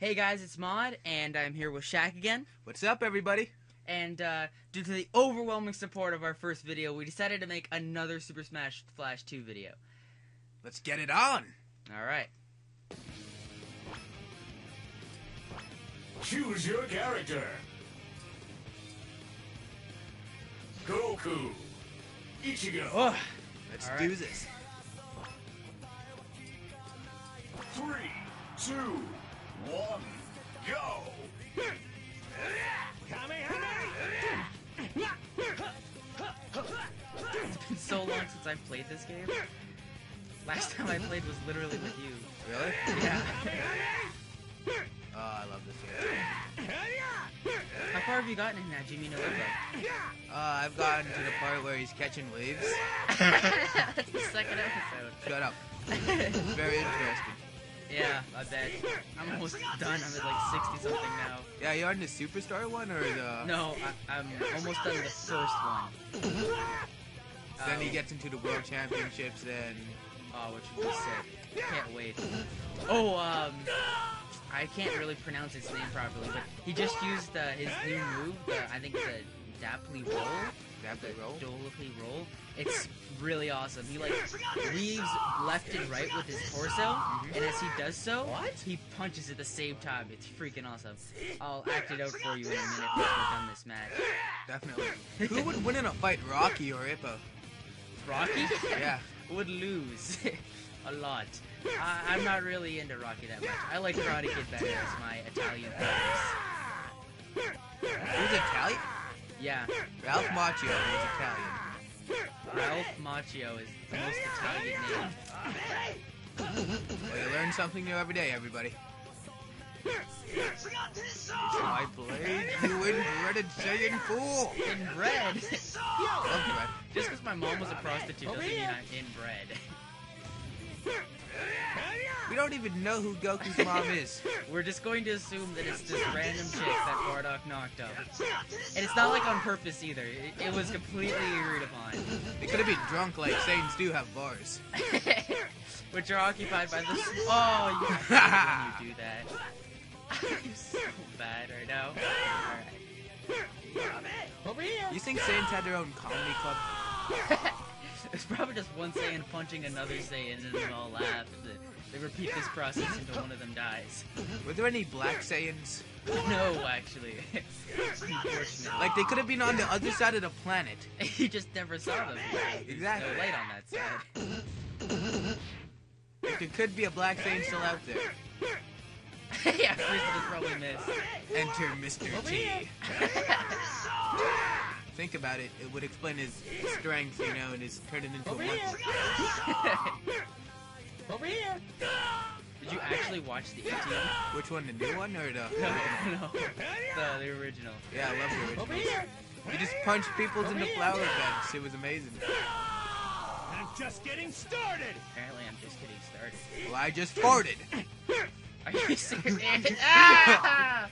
Hey guys, it's Mod, and I'm here with Shaq again. What's up, everybody? And uh, due to the overwhelming support of our first video, we decided to make another Super Smash Flash 2 video. Let's get it on. All right. Choose your character. Goku. Ichigo. Oh, Let's All do this. Three, two, one, go. it's been so long since I've played this game. Last time I played was literally with you. Really? Yeah. Oh, I love this game. How far have you gotten in Hajime no Ippo? Uh, I've gotten to the part where he's catching waves. That's the second episode. Shut up. Very interesting. Yeah, I bet. I'm almost done. I'm at like 60 something now. Yeah, you're on the superstar one or the? No, I, I'm almost done the first one. Then he Oh. gets into the world championships. and. Oh, which would be sick. Can't wait. Oh, um, I can't really pronounce his name properly, but he just used uh, his new move, the, I think the Daply Roll. the roll. Doliply Roll. It's really awesome. He, like, weaves left and right with his torso, and as he does so, what? he punches at the same time. It's freaking awesome. I'll act it out for you in a minute once we're done this match. Definitely. Who would win in a fight, Rocky or Ippo? Rocky? Yeah. would lose a lot. I, I'm not really into Rocky that much. I like Karate Kid better as my Italian brothers. Who's Italian? Yeah, Ralph Macchio is Italian. Ralph Macchio is the most Italian name. Well, you learn something new every day, everybody. My blade, you inbred Saiyan fool! Inbred? Love bread. Just because my mom was a prostitute doesn't mean I'm inbred. We don't even know who Goku's mom is. We're just going to assume that it's this random chick that Bardock knocked up. And it's not like on purpose either. It, it was completely agreed upon. They could have been drunk like Saiyans do have bars. Which are occupied by the. Oh, you when you do that. I'm so bad right now. Alright. You think Saiyans had their own comedy club? It's probably just one Saiyan punching another Saiyan and they all laugh. They- repeat this process until one of them dies. Were there any black Saiyans? No, actually. Like they could have been on the other side of the planet. you just never saw them. There's Exactly. no light on that side. Like, there could be a black Saiyan still out there. yeah, Frieza just probably missed. Enter Mr. T. Think about it. It would explain his strength, you know, and his turning into a monkey. Did you actually watch the ATM? Which one, the new one or the? No, no, the, the original. Yeah, I love the original. Over here! He just punched people into flower beds. It was amazing. I'm just getting started. Apparently, I'm just getting started. Well, I just farted. Are you serious? ah!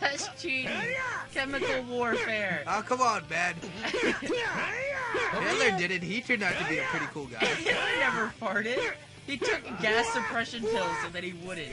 That's cheating. Chemical warfare. Oh, come on, man. Hitler did it. He turned out to be a pretty cool guy. Hitler never farted. He took gas suppression pills so that he wouldn't.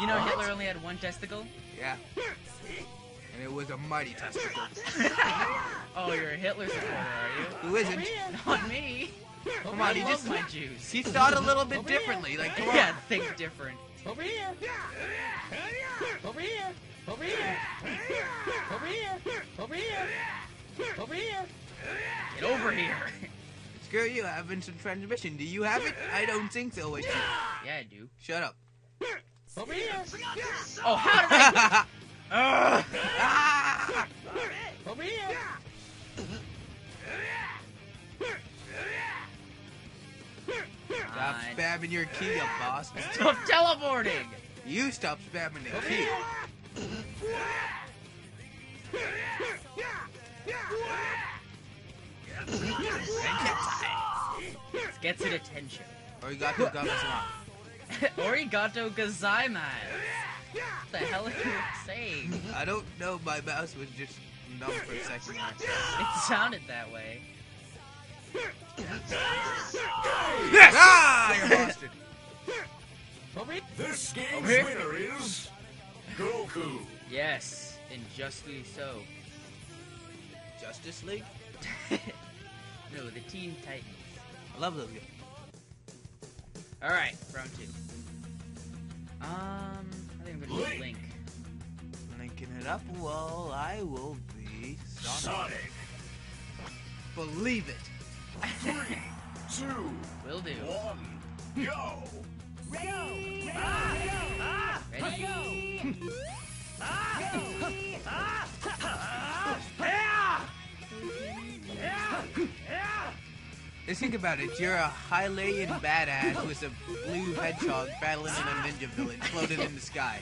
You know Hitler only had one testicle? Yeah. And it was a mighty testicle. Oh, you're a Hitler supporter, are you? Who isn't? Not me. Come I on, he just my Jews. he thought a little bit differently. Like, come on. Yeah, think different. Over here. Over here. Over here. Over here. Over here. Over here. Get over here. Screw you, I have instant transmission. Do you have it? I don't think so. Wait, Yeah, I do. Shut up. Over here. Oh, how did I? Ah! Over here. Stop spamming your key, you boss. Stop teleporting. You stop spamming the key. Let's get to attention. Or you got the. Origato gozaimasu. What the hell are you saying? I don't know. My mouse was just numb for a second. there. It sounded that way. Yes! Ah, you lost here. This game's Over winner is Goku. Yes, and justly so. Justice League? no, the Teen Titans. I love those guys. All right, round two. Um, I think I'm gonna do Link. Link. Linking it up, well, I will be Sonic. Sonic. Believe it. Three, two, Will do. one, go. Ready? Ah! Ah! Ah! Just think about it. You're a Hylian badass with a blue hedgehog battling in a ninja village floating in the sky.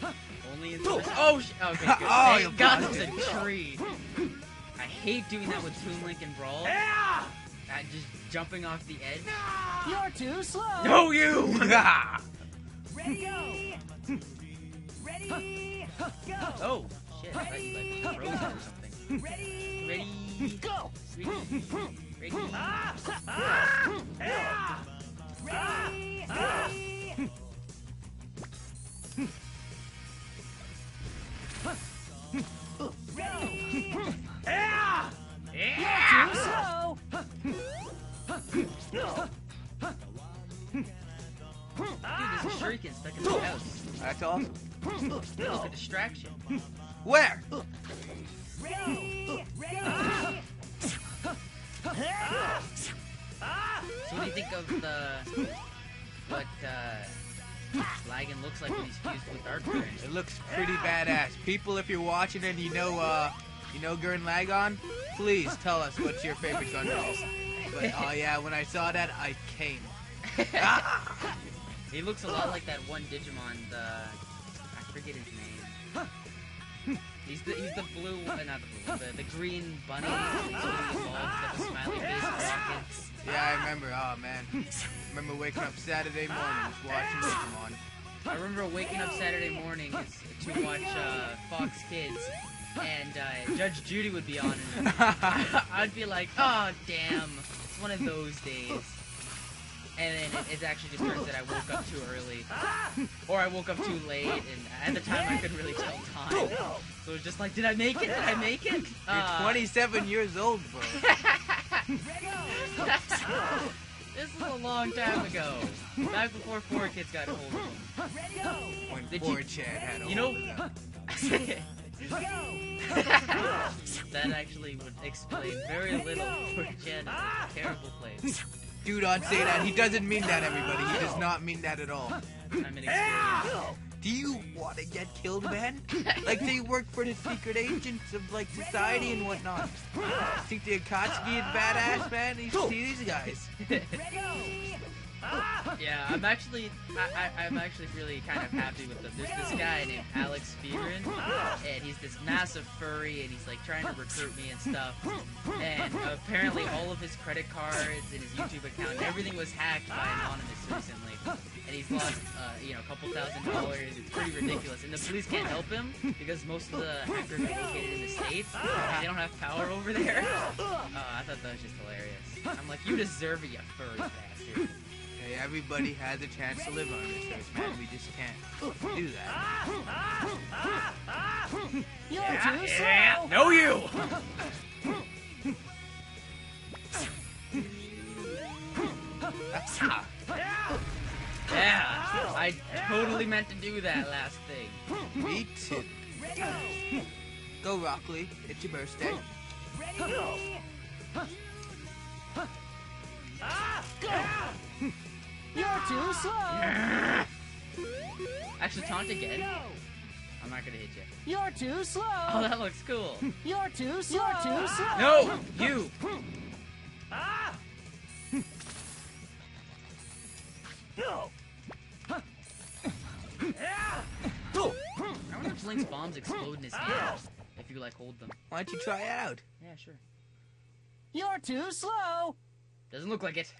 Only in the Oh, sh- okay, good. Oh, you Thank God it was a tree. I hate doing that with Toon Link and Brawl. Yeah! Uh, just jumping off the edge. You're too slow. No, you! Ready, go. Ready, go. oh, shit. I thought you like frozen or something. Ready, Ready? go. Ah, ah. That's awesome. Look, a distraction. Where? Ready, ready. So what do you think of the what uh Lagann looks like when he's fused with Dark Current? It looks pretty badass. People, if you're watching and you know, uh, you know Gurren Lagann, please tell us what's your favorite Gundam is. But oh yeah, when I saw that, I came. He looks a lot like that one Digimon, the I forget his name. He's the he's the blue, uh, not the blue, the, the green bunny. He's fully got the smiley face, rockets. Yeah, I remember. Oh man, remember waking up Saturday mornings watching Digimon. I remember waking up Saturday mornings to watch uh, Fox Kids, and uh, Judge Judy would be on, and I'd be like, oh damn, it's one of those days. And then it, it actually just turns that I woke up too early, or I woke up too late, and at the time I couldn't really tell time. So it was just like, did I make it? Did I make it? You're Uh, 27 years old, bro. this was a long time ago, back before 4Kids got hold of them. When Did you- 4chan had a You know, hold of them. that actually would explain very little. 4chan is a terrible place. Do not say that. He doesn't mean that, everybody. He does not mean that at all. Do you want to get killed, man? Like they work for the secret agents of like society and whatnot. Think the Akatsuki is badass, man? You see these guys. Yeah, I'm actually, I, I'm actually really kind of happy with them. There's this guy named Alex Feverin, and he's this massive furry, and he's like trying to recruit me and stuff. And apparently, all of his credit cards and his YouTube account, everything was hacked by Anonymous recently. And he's lost, uh, you know, a couple thousand dollars. It's pretty ridiculous. And the police can't help him because most of the hackers are located in the states. They don't have power over there. Uh, I thought that was just hilarious. I'm like, you deserve it, you furry bastard. Hey, everybody has a chance to live on this earth, man. We just can't do that. You're too slow. No, you. Yeah, I totally meant to do that last thing. Me too. Go, Rockley. It's your birthday. You're too slow. Actually, taunt again. I'm not gonna hit you. You're too slow! Oh, that looks cool. You're too slow. You're too slow. No, you. I wonder if Link's bombs explode in his hand if you like hold them. Why don't you try it out? Yeah, sure. You're too slow. Doesn't look like it.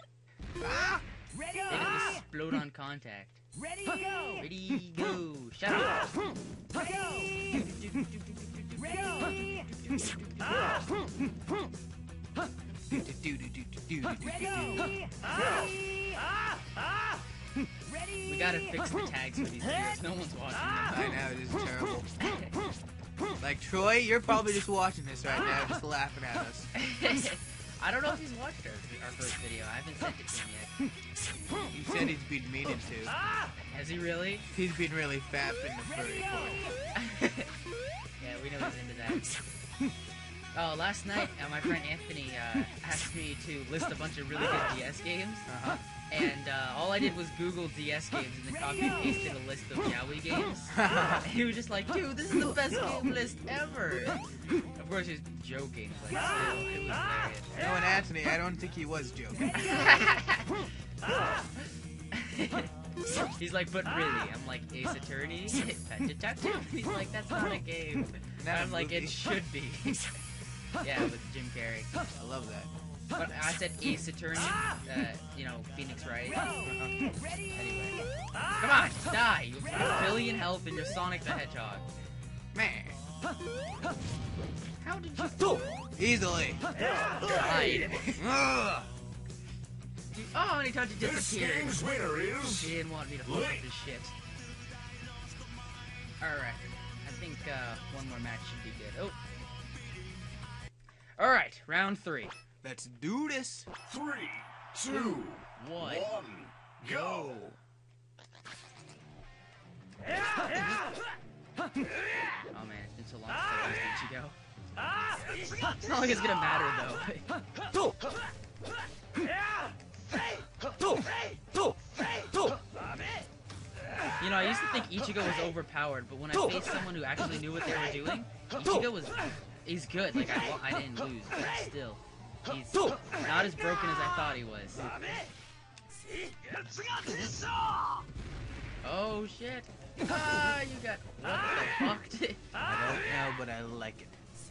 Ah! Ready, They just explode on contact. ready, go. Ready, go. Shut up. Ready, ready, ready, ready. We gotta fix the tags for these videos. No one's watching I know, this is terrible. Like, Troy, you're probably just watching this right now, just laughing at us. I don't know if he's watched our, our first video. I haven't sent it to him yet. He said he's been meaning to. Has he really? He's been really fapping the furry porn. yeah, we know he's into that. Oh, last night, uh, my friend Anthony uh, asked me to list a bunch of really good DS games, Uh-huh. and uh, all I did was Google DS games and then copy and pasted a list of Yaoi games. He was just like, dude, this is the best game list ever. Of course, he's joking, but still, ah! it was ah! hilarious. Ah! No, and Anthony, I don't think he was joking. He's like, but really? I'm like, Ace Attorney? Pet Detective? He's like, that's not a game. And Not a I'm like, movie. it should be. yeah, with Jim Carrey. I love that. But I said Ace Attorney, uh, you know, Phoenix Wright. Anyway. Uh-huh. Come on, die! You have a billion health and you're Sonic the Hedgehog. Man, How did you easily. hide? Ugh. You- oh, how many times you This game's winner is. He didn't want me to fuck up his shit. Alright. I think uh, one more match should be good. Oh. Alright, round three. Let's do this. Three, two, One. one, go. Oh man, it's been so long since I used Ichigo. It's not like it's gonna matter though. You know, I used to think Ichigo was overpowered, but when I faced someone who actually knew what they were doing, Ichigo was he's good. Like I, I didn't lose, but still, he's not as broken as I thought he was. Oh shit! Ah, you got what the fuck? I don't know, but I like it.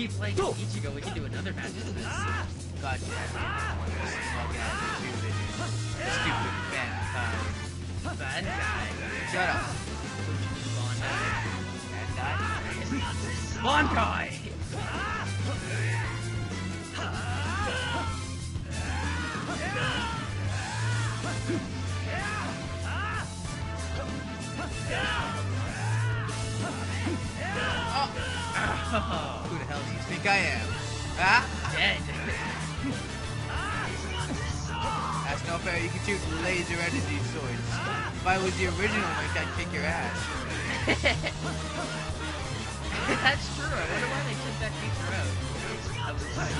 keep playing as Ichigo, we can do another match of this. Ah! God damn it! Stupid, stupid vampire. Bad guy. Shut up. Bond guy. Oh, Who the hell do you think I am? Ah? dead. That's not fair. You can shoot laser energy swords. If I was the original, like I'd kick your ass. That's true. I wonder why they took that feature out. That was funny.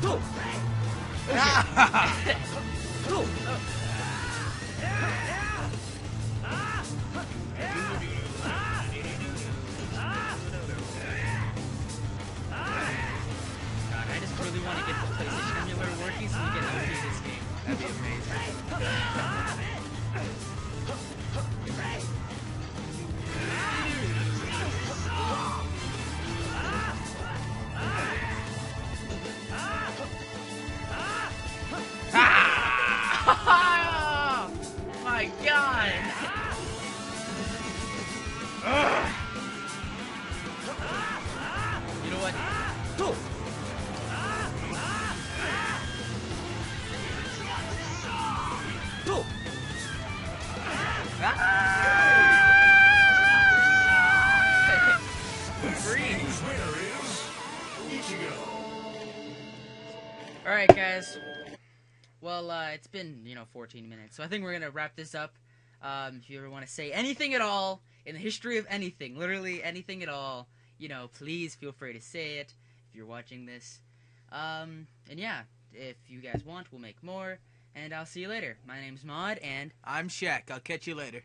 God, All right, guys. Well, uh, it's been you know 14 minutes, so I think we're gonna wrap this up. Um, if you ever want to say anything at all in the history of anything, literally anything at all, you know, please feel free to say it if you're watching this. Um, and yeah, if you guys want, we'll make more. And I'll see you later. My name's Mod, and I'm Shaq. I'll catch you later.